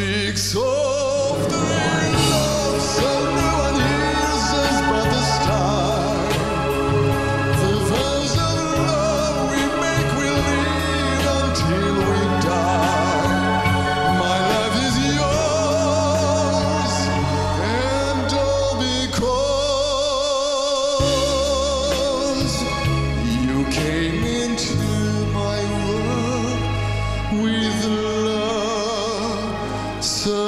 speak softly, love, so no one hears us but the. The vows of love we make will live until we die. My life is yours, and all because you came into so